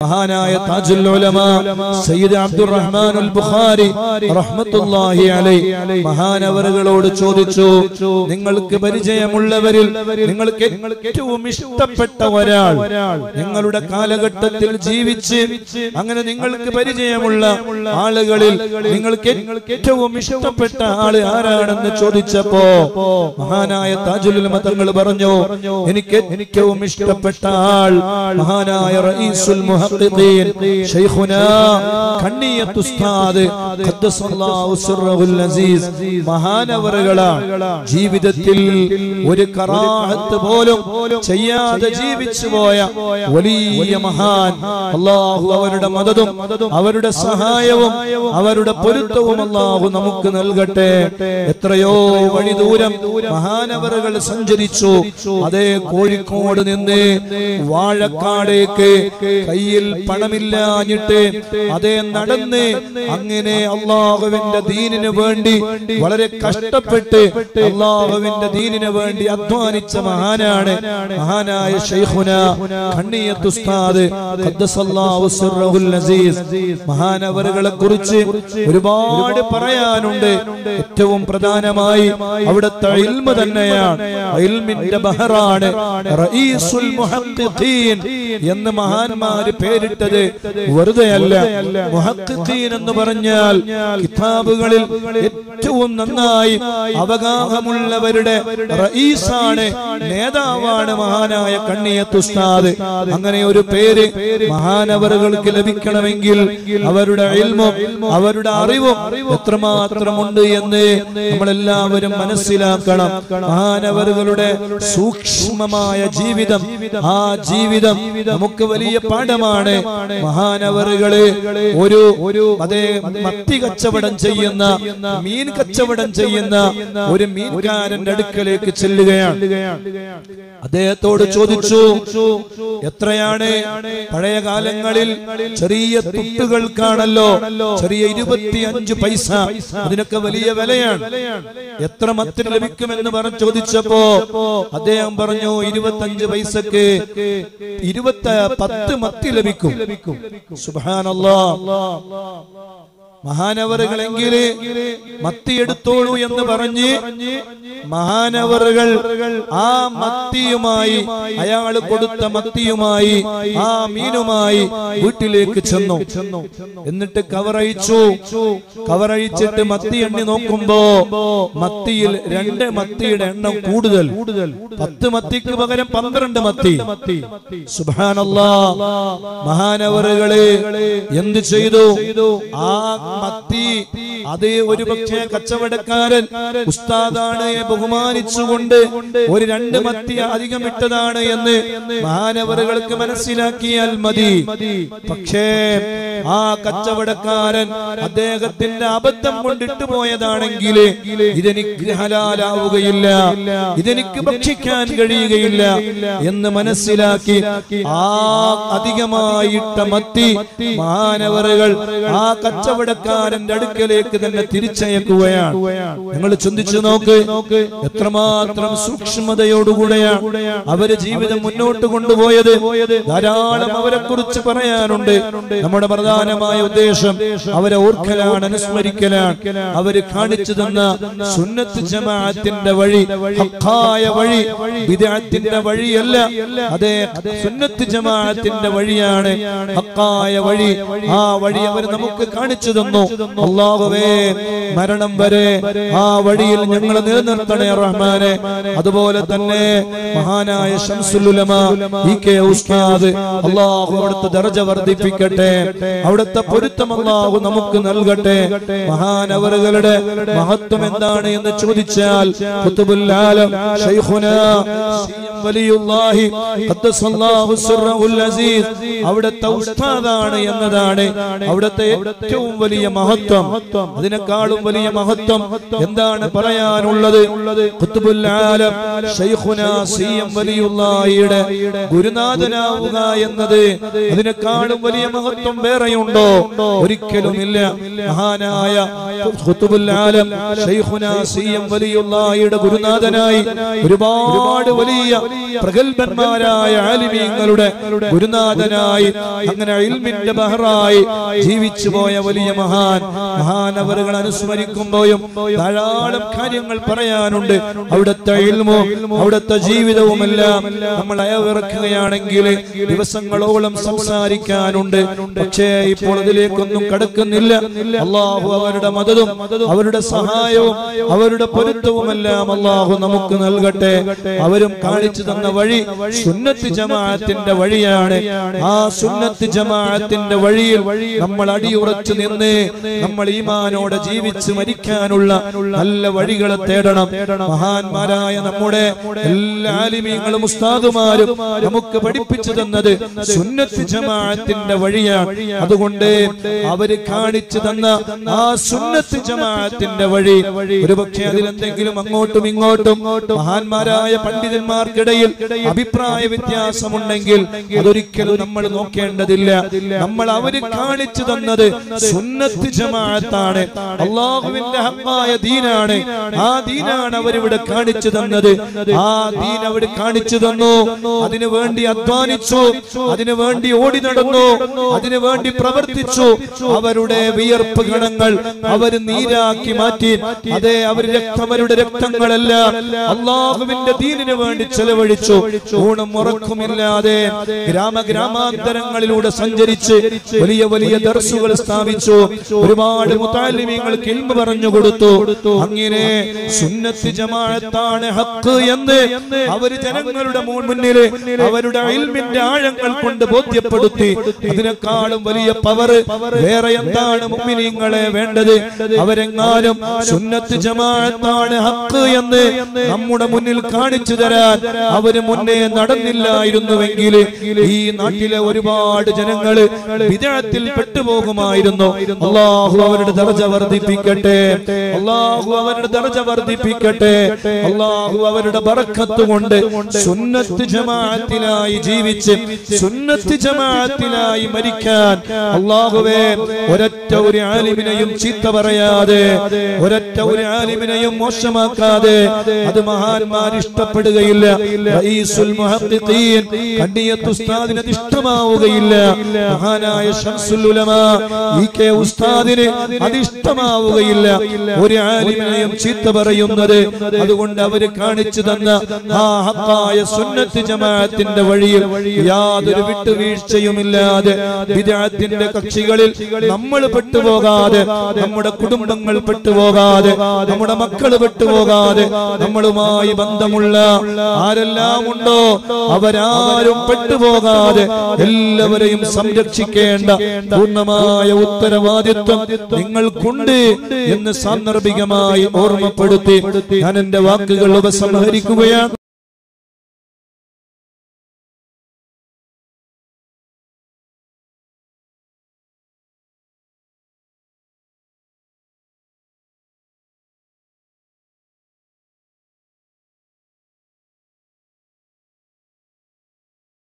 മഹാനായ താജുൽ ഉലമ സയ്യിദ് അബ്ദുറഹ്മാൻ അൽ ബുഖാരി റഹ്മത്തുള്ളാഹി അലൈ മഹാനവറുകളോട് ചോദിച്ചു നിങ്ങൾക്ക് പരിചയമുള്ളവരിൽ നിങ്ങൾക്ക് ഏറ്റവും ഇഷ്ടപ്പെട്ട ഒരാൾ നിങ്ങളുടെ കാലഘട്ടത്തിൽ ജീവിച്ച് അങ്ങനെ നിങ്ങൾക്ക് പരിചയമുള്ള ആളുകളിൽ നിങ്ങൾക്ക് ഏറ്റവും ഇഷ്ടപ്പെട്ട ആൾ ആരാണെന്ന് ചോദിച്ചപ്പോ മഹാനായ താജുൽ ഉലമ തങ്ങൾ പറഞ്ഞു എനിക്ക് ഏറ്റവും ഇഷ്ടപ്പെട്ട ആൾ മഹാനായ റഈസുൽ മുഹ المحققين شيخنا കണ്ണിയത്ത് ഉസ്താദ് ഖദ്ദസല്ലാഹു സിർറഹുൽ അസീസ് മഹാനവറുകളാണ് ജീവിതത്തിൽ ഒരു കറാഹത്ത് പോലും ചെയ്യാതെ ജീവിച്ചു പോയ വലിയ മഹാൻ അള്ളാഹു അവരുടെ മദതും അവരുടെ സഹായവും അവരുടെ പൊരുത്തവും അള്ളാഹു നമുക്ക് നൽകട്ടെ എത്രയോ വഴി ദൂരം മഹാനവറുകൾ സഞ്ചരിച്ചു അതേ കോഴിക്കോട് നിന്ന് വാഴക്കാടേക്ക് കയ്യിൽ പണമില്ലാഞ്ഞിട്ട് അതേ നടന്ന് അങ്ങനെ അള്ളാഹുവിന്റെ ദീനിന് വേണ്ടി വളരെ കഷ്ടപ്പെട്ട് അള്ളാഹുവിന്റെ ദീനിന് വേണ്ടി അധ്വാനിച്ച മഹാനാണ് മഹാനായ ഷെയ്ഖുന ഉസ്താദ് മഹാനവറുകളെ കുറിച്ച് ഒരുപാട് പറയാനുണ്ട്. ഏറ്റവും പ്രധാനമായി അവിടുത്തെ ഇൽമ തന്നെയാണ്. ഇൽമിന്റെ ബഹറാണ് എന്ന് മഹാന്മാര് പേരിട്ടത് വെറുതെയല്ല. മുഹഖ്ഖീൻ എന്ന് പറഞ്ഞാൽ കിതാബുകളിൽ ഏറ്റവും നന്നായി അവഗാഹമുള്ളവരുടെ റഈസാണ് നേതാവാണ് മഹാനായ കണ്ണിയത്ത് ഉസ്താദ്. അങ്ങനെ ഒരു പേര് മഹാനവറുകൾക്ക് ലഭിക്കണമെങ്കിൽ അവരുടെ ഇൽമും അവരുടെ അറിവും എത്രമാത്രമുണ്ട് എന്ന് നമ്മളെല്ലാവരും മനസ്സിലാക്കണം. മഹാനവറുകളുടെ സൂക്ഷ്മമായ ജീവിതം ആ ജീവിതം നമുക്ക് വലിയ പാഠമാണ്. മഹാനവറുകൾ ഒരു ഒരു അതേ മത്തി കച്ചവടം ചെയ്യുന്ന മീൻ കച്ചവടം ചെയ്യുന്ന ഒരു മീൻകാരന്റെ അടുക്കലേക്ക് ചെല്ലുകയാണ്. അദ്ദേഹത്തോട് ചോദിച്ചു എത്രയാണ് പഴയ കാലങ്ങളിൽ ചെറിയ തുട്ടുകൾക്കാണല്ലോ ചെറിയ ഇരുപത്തിയഞ്ച് പൈസ. അതിനൊക്കെ വലിയ വിലയാണ്. എത്ര മത്തിന് ലഭിക്കുമെന്ന് പറഞ്ഞു ചോദിച്ചപ്പോ അദ്ദേഹം പറഞ്ഞു ഇരുപത്തഞ്ച് പൈസക്ക് ഇരുപത്തി പത്ത് മത്തി ലഭിക്കും സുബാനല്ലാ മഹാനവറുകളെങ്കിൽ മത്തിയെടുത്തോളൂ എന്ന് പറഞ്ഞ് മഹാനവറുകൾ ആ മത്തിയുമായി അയാൾ കൊടുത്ത മത്തിയുമായി ആ മീനുമായി വീട്ടിലേക്ക് ചെന്നു. എന്നിട്ട് കവറയിച്ചു കവറയിച്ചിട്ട് മത്തി എണ്ണി നോക്കുമ്പോ മത്തിയിൽ രണ്ട് മത്തിയുടെ എണ്ണം കൂടുതൽ. പത്ത് മത്തിക്ക് പകരം പന്ത്രണ്ട് മത്തി. സുബാനല്ലാ മഹാനവറുകൾ എന്ത് ചെയ്തു? ആ മത്തി അതേ ഒരു പക്ഷേ കച്ചവടക്കാരൻ ഉസ്താദാണ് ബഹുമാനിച്ചുകൊണ്ട് ഒരു രണ്ട് മത്തി അധികം ഇട്ടതാണ് എന്ന് മാനവറുകൾക്ക് മനസ്സിലാക്കിയാൽ മതി. പക്ഷേ ആ കച്ചവടക്കാരൻ അദ്ദേഹത്തിന്റെ അബദ്ധം കൊണ്ടിട്ട് പോയതാണെങ്കിൽ ഇതെനിക്ക് ഹലാലാവുകയില്ല ഇതെനിക്ക് ഭക്ഷിക്കാൻ കഴിയുകയില്ല എന്ന് മനസ്സിലാക്കി ആ അധികമായിട്ട മത്തി മാനവറുകൾ ആ കച്ചവടക്കാരന്റെ അടുക്കലേക്ക് തന്നെ തിരിച്ചയക്കുകയാണ്. നിങ്ങൾ ചിന്തിച്ചു നോക്ക് എത്രമാത്രം സൂക്ഷ്മതയോടുകൂടെയാണ് അവർ ജീവിതം മുന്നോട്ട് കൊണ്ടുപോയത്. ധാരാളം അവരെ കുറിച്ച് പറയാനുണ്ട്. നമ്മുടെ പ്രധാനമായ ഉദ്ദേശം അവരെ ഓർക്കലാണ് അനുസ്മരിക്കലാണ്. അവർ കാണിച്ചു തന്ന സുന്നത്ത് ജമാഅത്തിന്റെ വഴി ഹക്കായ വഴി വിദഗ്ധത്തിന്റെ വഴിയല്ല. അതെ സുന്നത്ത് ജമാഅത്തിന്റെ വഴിയാണ് ഹക്കായ വഴി. ആ വഴി അവർ നമുക്ക് കാണിച്ചു തന്നു. അള്ളാഹുവേ മരണം വരെ ആ വഴിയിൽ ഞങ്ങൾ നിലനിർത്തണേ റഹ്മാനെ. അതുപോലെ തന്നെ മഹാനായ ഷംസുലുലമ ഇ കെ ഉസ്താദ് അള്ളാഹു അവിടുത്തെ ദർജ വർദ്ധിപ്പിക്കട്ടെ. അവിടുത്തെ പൊരുത്തം അള്ളാഹു നമുക്ക് നൽകട്ടെ. മഹാനവറുകളുടെ മഹത്വം എന്താണ് എന്ന് ചോദിച്ചാൽ ശൈഖുനാ വലിയുല്ലാഹി ഖദ്ദസല്ലാഹു സിർറഹുൽ അസീസ്. അവിടുത്തെ ഉസ്താദാണ് എന്നതാണ് അവിടുത്തെ ഏറ്റവും വലിയ മഹത്വം. അതിനേക്കാളും വലിയ മഹത്വം എന്താണ് പറയാനുള്ളത്? ഗുരുനാഥനാവുക എന്നത് അതിനേക്കാളും വലിയ മഹത്വം വേറെയുണ്ടോ? ഒരിക്കലുമില്ല. മഹാനായ ഗുരുനാഥനായി ഒരുപാട് വലിയ പ്രഗത്ഭന്മാരായ ആലിമീങ്ങളുടെ ഗുരുനാഥനായി അങ്ങനെ ഇൽമിന്റെ ബഹറായി ജീവിച്ചു പോയ വലിയ മഹാൻ മഹാനവറുകൾ അനുസ്മരിക്കുമ്പോഴും ധാരാളം കാര്യങ്ങൾ പറയാനുണ്ട്. അവിടുത്തെ ഇൽമോ അവിടുത്തെ ജീവിതവുമെല്ലാം നമ്മൾ അയവിറക്കുകയാണെങ്കിൽ ദിവസങ്ങളോളം സംസാരിക്കാനുണ്ട്. പക്ഷേ ഇപ്പോൾ അതിലേക്കൊന്നും കടക്കുന്നില്ല. അള്ളാഹു അവരുടെ മതതും അവരുടെ സഹായവും അവരുടെ പൊരുത്തവുമെല്ലാം അള്ളാഹു നമുക്ക് നൽകട്ടെ. അവരും കാണിച്ചു തന്ന വഴി സുന്നത്ത് ജമാഅത്തിന്റെ വഴിയാണ്. ആ സുന്നത്ത് ജമാഅത്തിന്റെ വഴിയിൽ നമ്മൾ അടിയുറച്ചു നിന്ന് നമ്മൾ ഈമാനോടെ ജീവിച്ച് മരിക്കാനുള്ള നല്ല വഴികളെ തേടണം. മഹാന്മാരായ നമ്മുടെ എല്ലാ ആലിമീങ്ങളും ഉസ്താദുമാരും നമുക്ക് പഠിപ്പിച്ചു തന്നത് സുന്നത്ത് ജമാഅത്തിന്റെ വഴിയാണ്. അതുകൊണ്ട് അവർ കാണിച്ചു തന്ന ആ സുന്നത്ത് ജമാഅത്തിന്റെ വഴി. ഒരുപക്ഷെ അതിലെന്തെങ്കിലും അങ്ങോട്ടും ഇങ്ങോട്ടും മഹാന്മാരായ പണ്ഡിതന്മാർക്കിടയിൽ അഭിപ്രായ വ്യത്യാസമുണ്ടെങ്കിൽ അതൊരിക്കലും നമ്മൾ നോക്കേണ്ടതില്ല. നമ്മൾ അവർ കാണിച്ചു തന്നത് സുന്നത്ത് ജമാഅത്താണ്. അള്ളാഹുവിന്റെ ഹക്കായ ദീനാണ്. ആ ദീനാണ് അവരിവിടെ കാണിച്ചു തന്നത്. ആ ദീൻ അവർ കാണിച്ചു തന്നു. അതിനു വേണ്ടി അധ്വാനിച്ചു. അതിനു വേണ്ടി ഓടി നടന്നു. അതിനു വേണ്ടി പ്രവർത്തിച്ചു. അവരുടെ വിയർപ്പ് ഗണങ്ങൾ അവർ നീരാക്കി മാറ്റി. അതെ അവർ രക്തമരുടെ രക്തങ്ങളെല്ലാം. അള്ളാഹുവിന്റെ ദീനിനു വേണ്ടി ചെലവഴിച്ചു. ഊണും ഉറക്കുമില്ലാതെ ഗ്രാമ ഗ്രാമാന്തരങ്ങളിലൂടെ സഞ്ചരിച്ച് വലിയ വലിയ ദർസുകൾ സ്ഥാപിച്ചു. ഒരുപാട് മുത്താലിമീങ്ങൾക്ക് ഇൽമ പറഞ്ഞു കൊടുത്തു. അങ്ങനെ സുന്നത്ത് ജമാഅത്താണ് ഹക്ക് എന്ന് അവർ ജനങ്ങളുടെ മുന്നിൽ അവരുടെ ഇൽമിന്റെ ആഴങ്ങൾ കൊണ്ട് ബോധ്യപ്പെടുത്തി. അതിനേക്കാളും വലിയ പവർ വേറെ എന്താണ് മുമ്മിനിങ്ങളെ വേണ്ടത്? അവരെങ്ങാനും സുന്നത്ത് ജമാഅത്താണ് ഹക്ക് എന്ന് നമ്മുടെ മുന്നിൽ കാണിച്ചു തരാൻ അവർ മുന്നേ നടന്നില്ലായിരുന്നുവെങ്കിൽ ഈ നാട്ടിലെ ഒരുപാട് ജനങ്ങൾ വിദേഹത്തിൽ പെട്ടുപോകുമായിരുന്നു. അള്ളാഹു അവരുടെ ദർജ വർദ്ധിപ്പിക്കട്ടെ. അള്ളാഹു അവരുടെ ദർജ വർദ്ധിപ്പിക്കട്ടെ. അള്ളാഹു അവരുടെ ബറക്കത്ത് കൊണ്ട് സുന്നത്ത് ജമാഅത്തിലായി ജീവിച്ച് സുന്നത്ത് ജമാഅത്തിലായി മരിക്കാൻ അള്ളാഹുവേ ഒരൊറ്റ ഒരു ആലിമിനെയും ചീത്ത പറയാതെ ഒരൊറ്റ ഒരു ആലിമിനെയും മോശമാക്കാതെ അത് മഹാന്മാർ ഇഷ്ടപ്പെടുകയില്ല. ഉസ്താദിന് അതിഷ്ടമാവുകയില്ല മഹാനായ ശംസുൽ ഉലമ ഇ കെ ഉസ്താദിന് അത് ഇഷ്ടമാവുകയില്ല ഒരു ആലിമിനെയും ചീത്ത പറയുന്നത് അതുകൊണ്ട് അവർ കാണിച്ചു തന്ന ആ ഹക്കായ സുന്നത്ത് ജമാഅത്തിന്റെ വഴിയിൽ യാതൊരു വിട്ടുവീഴ്ചയുമില്ലാതെ വിദാത്തിന്റെ കക്ഷികളിൽ നമ്മൾ പെട്ടുപോകാതെ നമ്മുടെ കുടുംബങ്ങൾ പെട്ടുപോകാതെ നമ്മുടെ മക്കൾ പെട്ടുപോകാതെ നമ്മളുമായി ബന്ധമുള്ള ആരെല്ലാം ഉണ്ടോ അവരാരും പെട്ടുപോകാതെ എല്ലാവരെയും സംരക്ഷിക്കേണ്ട പൂർണമായ ഉത്തരവാദിത്വം നിങ്ങൾക്കുണ്ട് എന്ന് സാന്ദർഭികമായി ഓർമ്മപ്പെടുത്തി ഞാൻ എന്റെ വാക്കുകൾ ഉപസംഹരിക്കുകയാണ്.